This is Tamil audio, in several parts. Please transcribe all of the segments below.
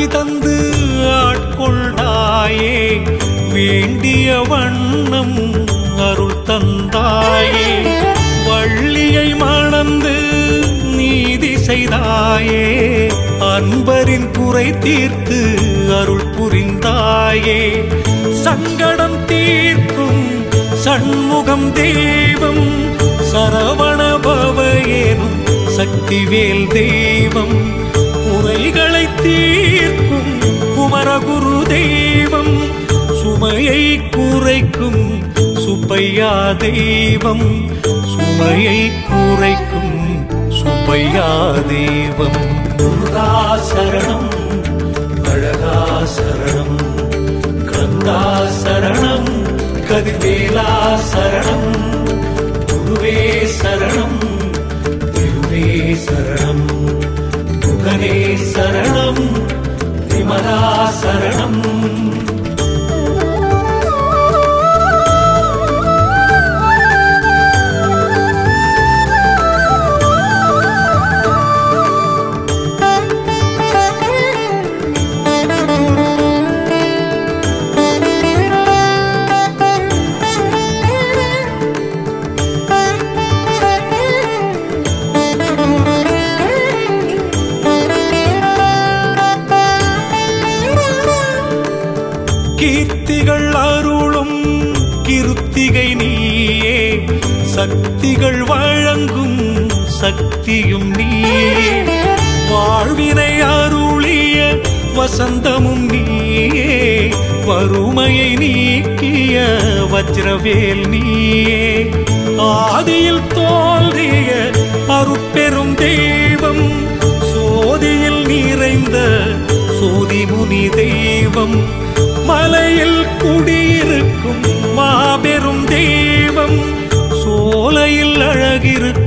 காட்சி தந்து ஆட்கொண்டாயே வேண்டிய வண்ணம் அருள் தந்தாயே. வள்ளியை மணந்து நீதி செய்தாயே அன்பரின் குறை தீர்த்து அருள் புரிந்தாயே. சங்கடம் தீர்க்கும் சண்முகம் தெய்வம் சரவண பவயேனும் சக்திவேல் தெய்வம். குறைகளை தீர்க்கும் பரகுரு தெய்வம் சுமையை குறைக்கும் சுப்பையா தெய்வம் சுமையை குறைக்கும் சுப்பையா தெய்வம். முருகா சரணம் அழகா சரணம் கந்தா சரணம் கதிர்வேலா சரணம் குருவே சரணம் திருவே சரணம் சரணம் சக்தியும் நீ வாழ்வினை அருளிய வசந்தமும் நீ வறுமையை நீக்கிய வஜ்ரவேல் நீயே. ஆதியில் தோன்றிய அருட்பெரும் தெய்வம் சோதியில் நிறைந்த சோதி முனி தெய்வம் மலையில் குடியிரு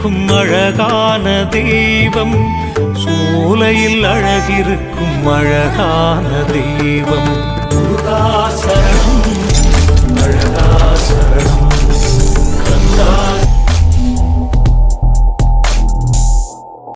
அழகிருக்கும் அழகான தெய்வம். சோலையில் அழகிருக்கும் அழகான தெய்வம். முருகா சரணம்